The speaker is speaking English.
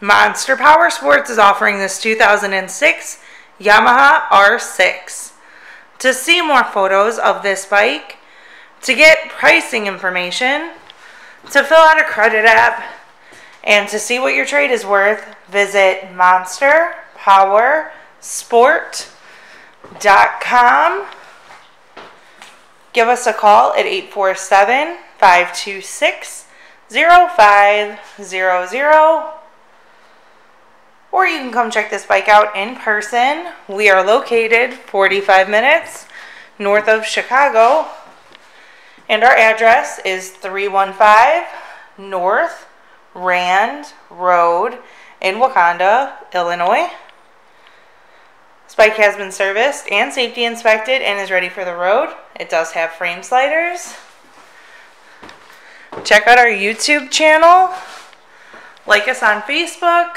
Monster Power Sports is offering this 2006 Yamaha R6. To see more photos of this bike, to get pricing information, to fill out a credit app, and to see what your trade is worth, visit monsterpowersport.com. Give us a call at 847 526 0500 or you can come check this bike out in person. We are located 45 minutes north of Chicago, and our address is 315 North Rand Road in Wauconda, Illinois. This bike has been serviced and safety inspected and is ready for the road. It does have frame sliders. Check out our YouTube channel. Like us on Facebook.